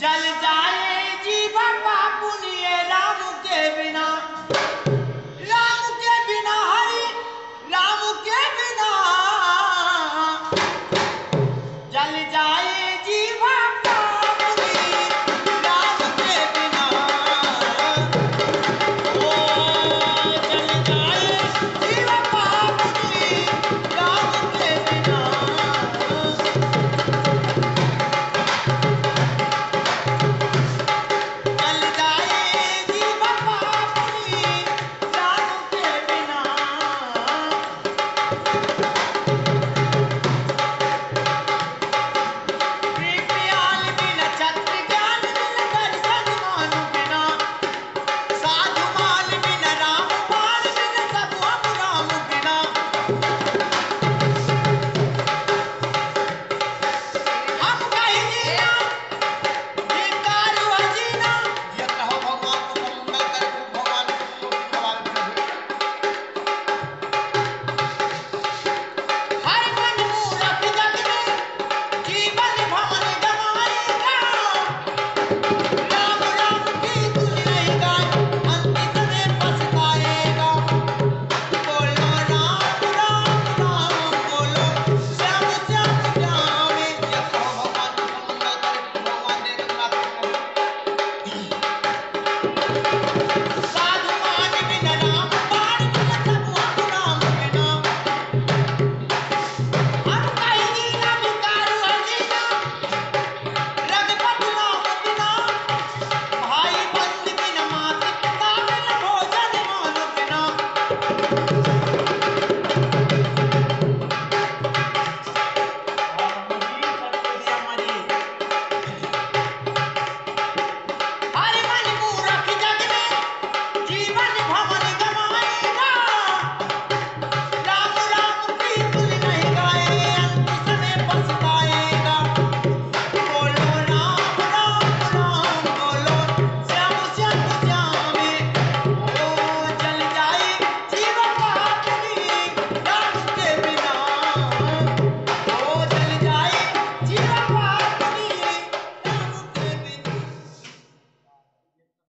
जल जाए जीवन बापू राम के बिना। राम के बिना हरी, राम के बिना। जल जाए